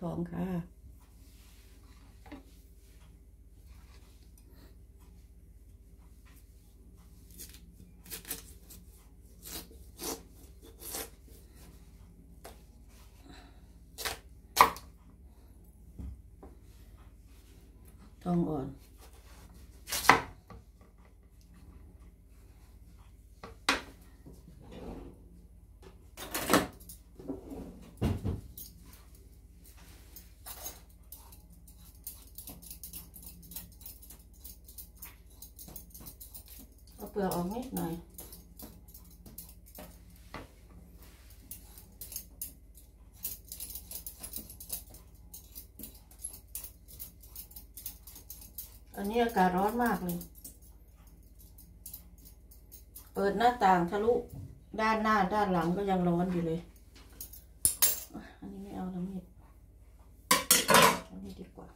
ทองค่ะ ทองอ่อน ลือกออกนิดหน่อยอันนี้อากาศร้อนมากเลย เปิดหน้าต่างทะลุด้านหน้าด้านหลังก็ยังร้อนอยู่เลย อันนี้ไม่เอาแล้วมีดอันนี้ดีกว่า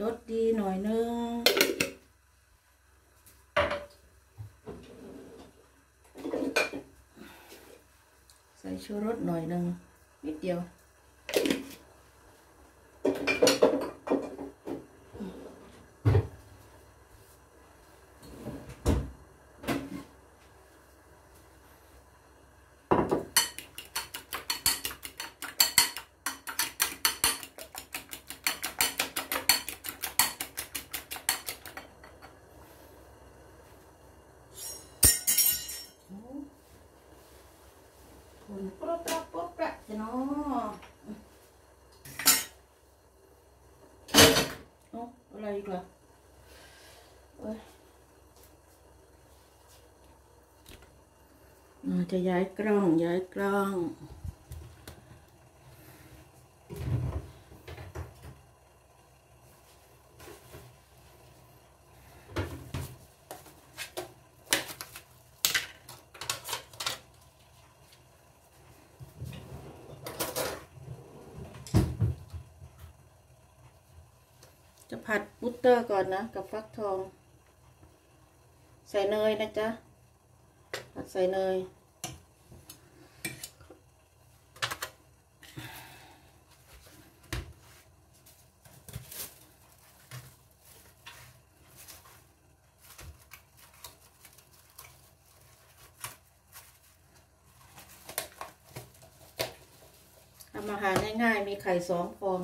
รสดีหน่อยนึงใส่ชูรสหน่อยนึงนิดเดียว คนปรบปรบปรบปรบจะเนาะเอ้าอะไรอีกล่ะเอ้ยอ่า จะย้ายกล้องย้ายกล้องจะผัดบุตเตอร์ก่อนนะ กับฟักทอง ใส่เนยนะจ๊ะ ผัดใส่เนย ทำอาหาร ง่ายๆ มีไข่สองฟอง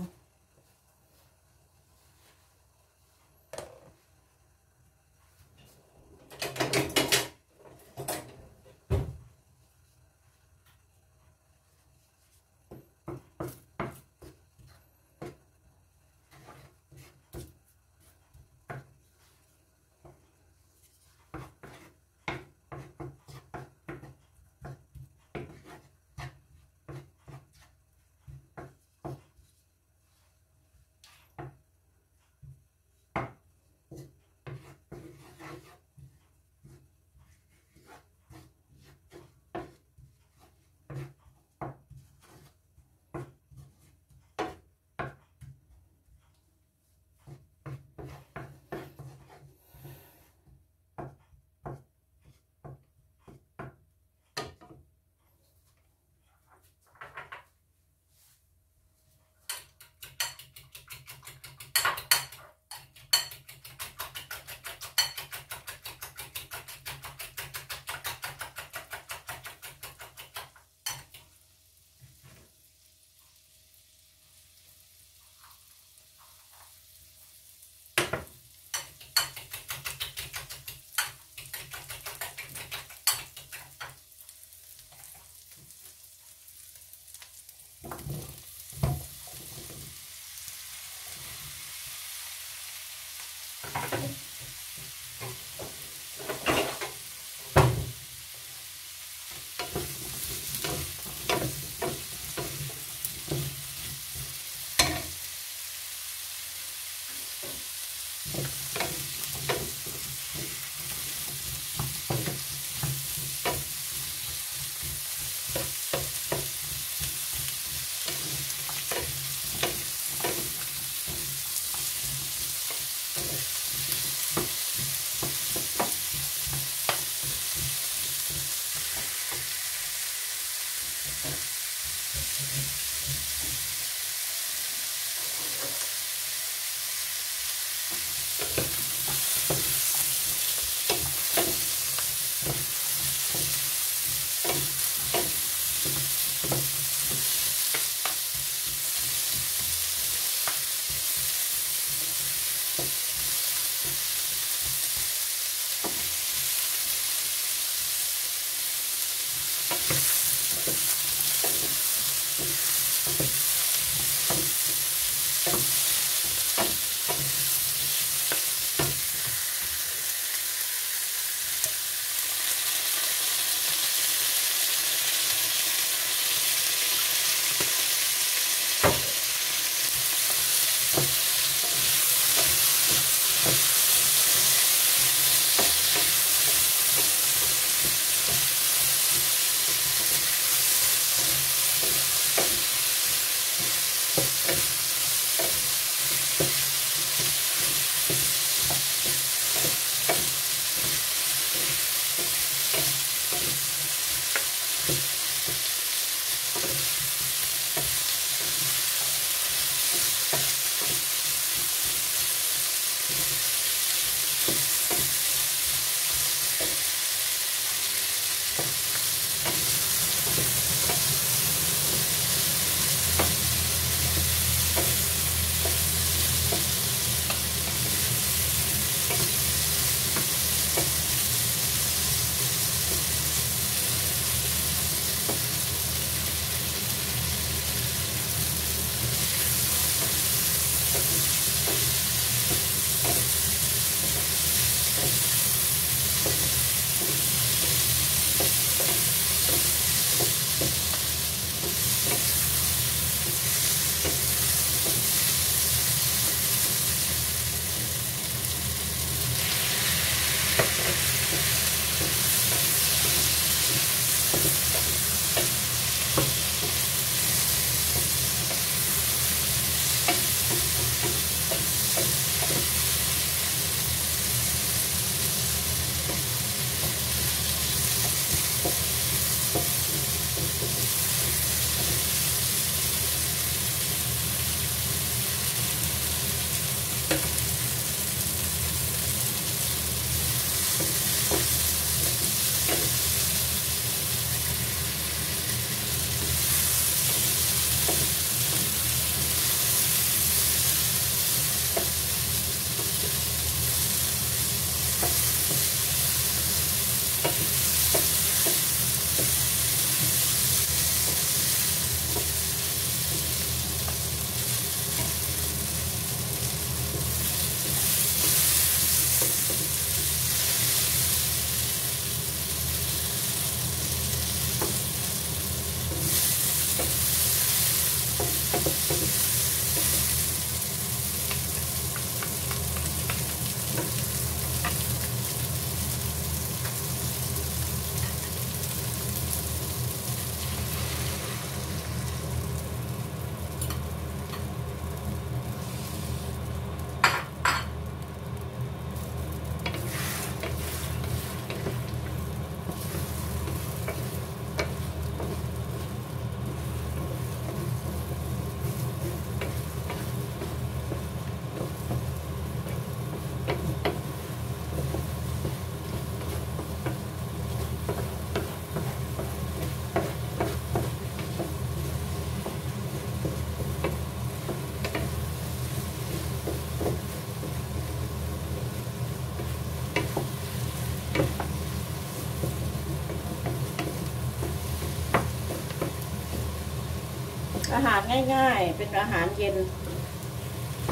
อาหารง่าย ๆ เป็นอาหารเย็น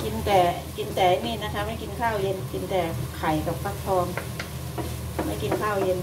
กินแต่กินแต่นี่นะคะ ไม่กินข้าวเย็น กินแต่ไข่กับฟักทอง ไม่กินข้าวเย็น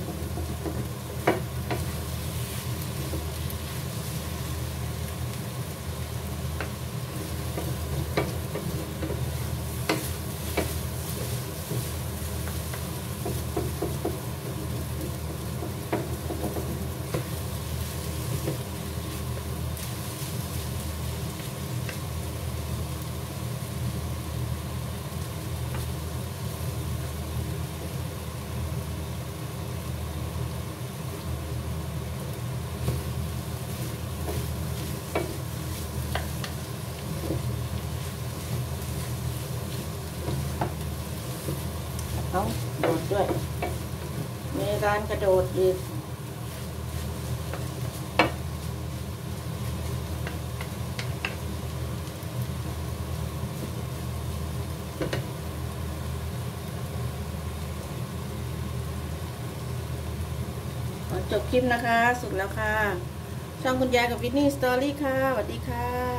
เอาโดดด้วย มีการกระโดดอีกจบคลิปนะคะ สุดแล้วค่ะ ช่องคุณยายกับวินนี่สตอรี่ค่ะสวัสดีค่ะ